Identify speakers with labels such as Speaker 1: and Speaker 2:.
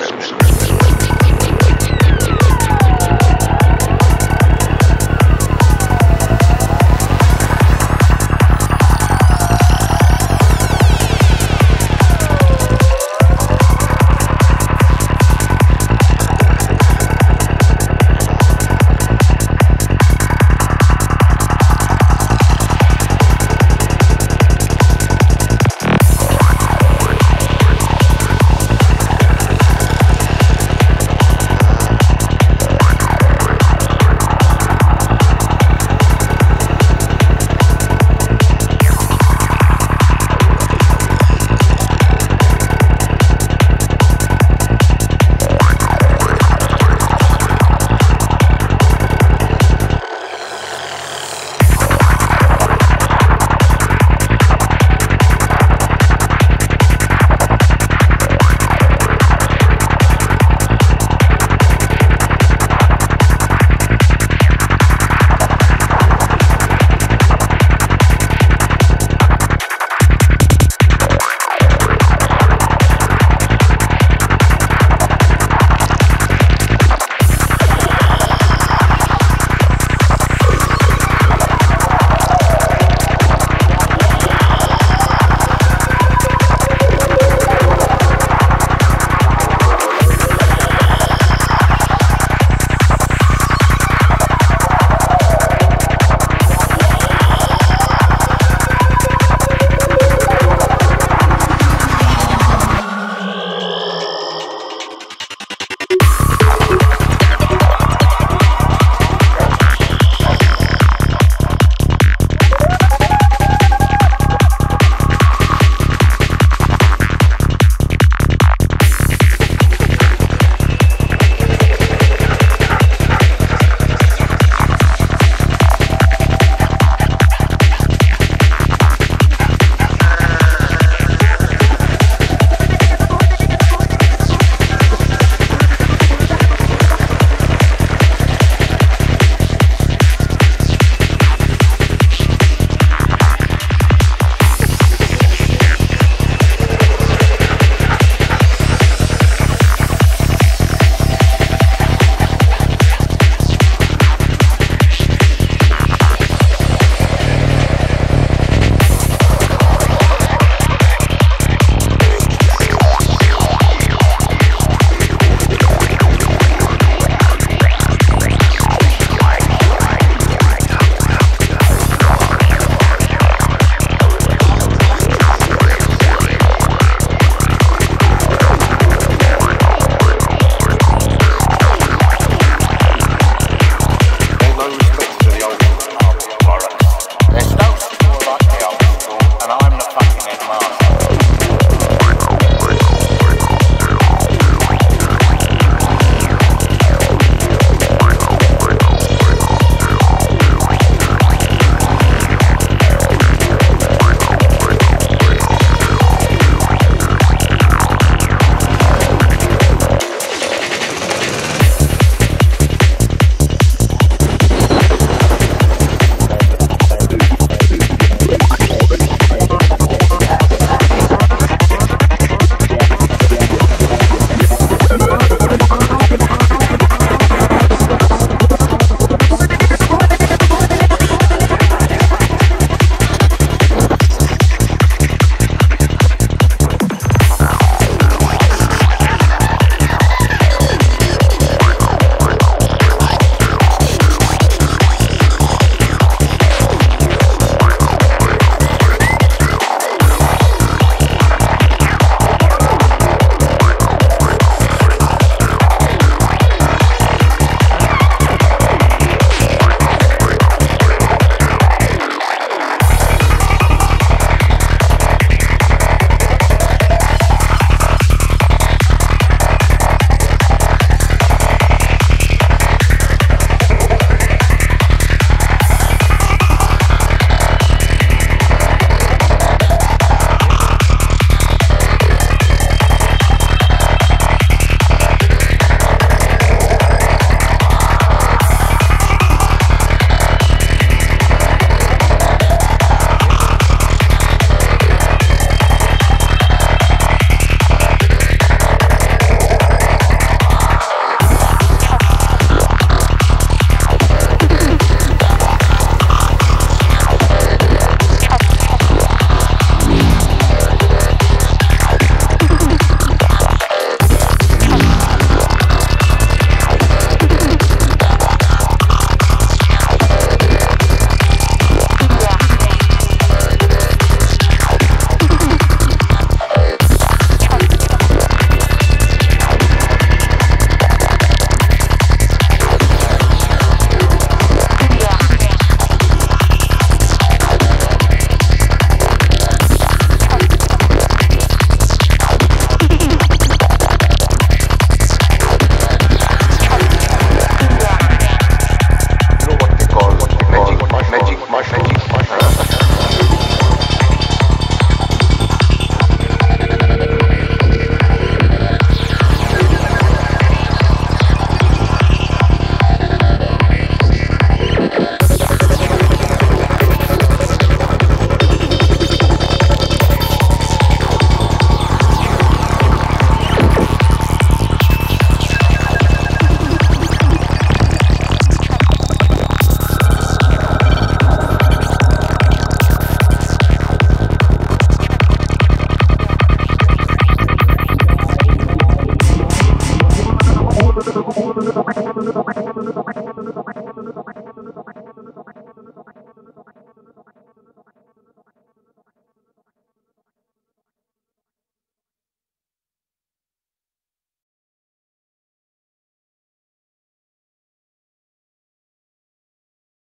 Speaker 1: ¡Gracias!
Speaker 2: どうぞ。